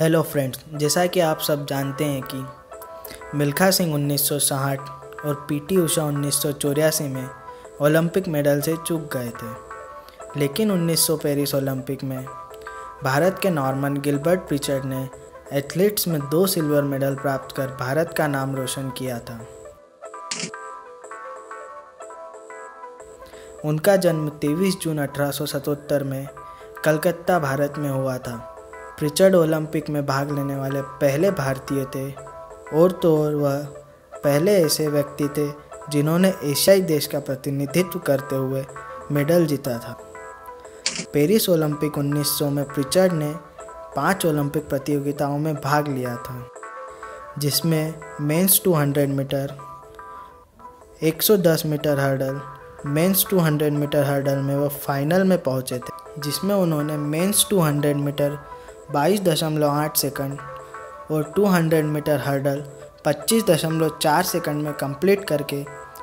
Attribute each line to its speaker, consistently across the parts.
Speaker 1: Hello friends, जैसा कि आप सब जानते हैं कि मिल्खा सिंह 1960 और पीटी उषा उन्नीस सौ चौरासी में ओलंपिक मेडल से चूक गए थे। लेकिन 1900 पेरिस ओलंपिक में भारत के नॉर्मन गिलबर्ट प्रिचर्ड ने एथलीट्स में दो सिल्वर मेडल प्राप्त कर भारत का नाम रोशन किया था। उनका जन्म 23 जून 1877 में कलकत्ता, भारत में हुआ था। प्रिचर्ड ओलंपिक में भाग लेने वाले पहले भारतीय थे, और तो और वह पहले ऐसे व्यक्ति थे जिन्होंने एशियाई देश का प्रतिनिधित्व करते हुए मेडल जीता था। पेरिस ओलंपिक 1900 में प्रिचर्ड ने पाँच ओलंपिक प्रतियोगिताओं में भाग लिया था, जिसमें men's 200 metre 110 metre hurdle, men's 200 metre hurdle में वह फाइनल में पहुँचे थे, जिसमें उन्होंने मेंस 200 मीटर बाईस दशमलव आठ सेकंड और 200 मीटर हर्डल पच्चीस दशमलव चार सेकंड में कंप्लीट करके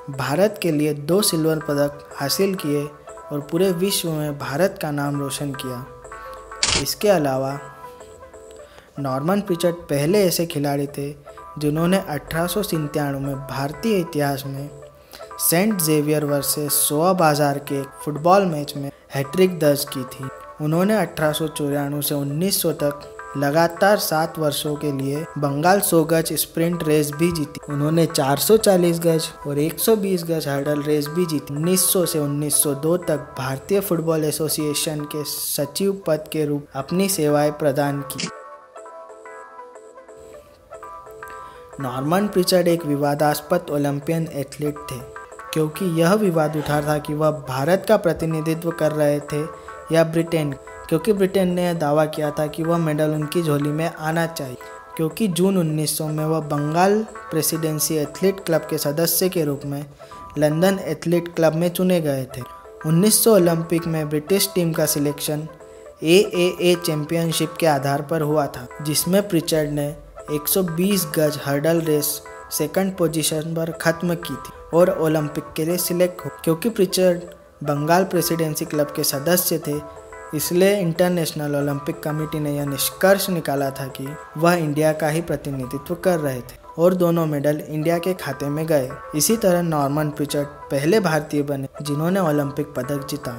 Speaker 1: भारत के लिए दो सिल्वर पदक हासिल किए और पूरे विश्व में भारत का नाम रोशन किया। इसके अलावा, नॉर्मन प्रिचर्ड पहले ऐसे खिलाड़ी थे जिन्होंने अठारह में भारतीय इतिहास में सेंट जेवियर वर्सेस सोआ बाज़ार के फुटबॉल मैच में हैट्रिक दर्ज की थी। उन्होंने अठारह से 1900 तक लगातार सात वर्षों के लिए बंगाल सौ गज स्प्रिंट रेस भी जीती। उन्होंने 440 गज और 120 गज हर्डल रेस भी जीती। 1900 से 1902 तक भारतीय फुटबॉल एसोसिएशन के सचिव पद के रूप अपनी सेवाएँ प्रदान की। नॉर्मन प्रिचर्ड एक विवादास्पद ओलंपियन एथलीट थे, क्योंकि यह विवाद उठा था कि वह भारत का प्रतिनिधित्व कर रहे थे या ब्रिटेन, क्योंकि ब्रिटेन ने दावा किया था कि वह मेडल उनकी झोली में आना चाहिए, क्योंकि जून 1900 में वह बंगाल प्रेसिडेंसी एथलीट क्लब के सदस्य के रूप में लंदन एथलीट क्लब में चुने गए थे। 1900 ओलंपिक में ब्रिटिश टीम का selection A A A championship के आधार पर हुआ था, जिसमें प्रिचर्ड ने 120 गज हर्डल रेस सेकंड पोजीशन पर खत्म की थी और ओलंपिक के लिए सिलेक्ट हो, क्योंकि प्रिचर्ड बंगाल प्रेसिडेंसी क्लब के सदस्य थे, इसलिए इंटरनेशनल ओलंपिक कमेटी ने यह निष्कर्ष निकाला था कि वह इंडिया का ही प्रतिनिधित्व कर रहे थे और दोनों मेडल इंडिया के खाते में गए। इसी तरह नॉर्मन प्रिचर्ड पहले भारतीय बने, जिन्होंने ओलंपिक पदक जीता।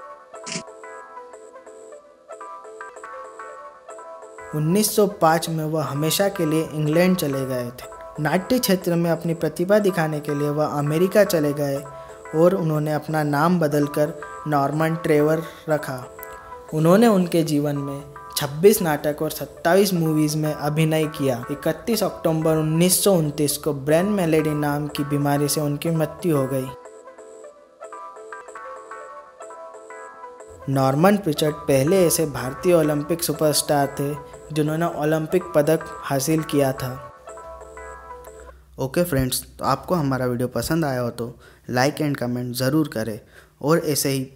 Speaker 1: 1905 में वह हमेशा के लिए इंग्लैंड चले गए थे। नाट्य क्षेत्र में अपनी प्रतिभा दिखाने के लिए वह अमेरिका चले गए और उन्होंने अपना नाम बदलकर नॉर्मन ट्रेवर रखा। उन्होंने उनके जीवन में 26 नाटक और 27 मूवीज़ में अभिनय किया। 31 अक्टूबर उन्नीस सौ उनतीस को ब्रेन मेलेडी नाम की बीमारी से उनकी मृत्यु हो गई। नॉर्मन पिचर्ड पहले ऐसे भारतीय ओलंपिक सुपरस्टार थे जिन्होंने ओलंपिक पदक हासिल किया था। ओके फ्रेंड्स तो आपको हमारा वीडियो पसंद आया हो तो लाइक एंड कमेंट ज़रूर करें और ऐसे ही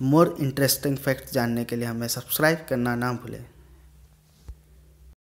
Speaker 1: मोर इंटरेस्टिंग फैक्ट जानने के लिए हमें सब्सक्राइब करना ना भूलें।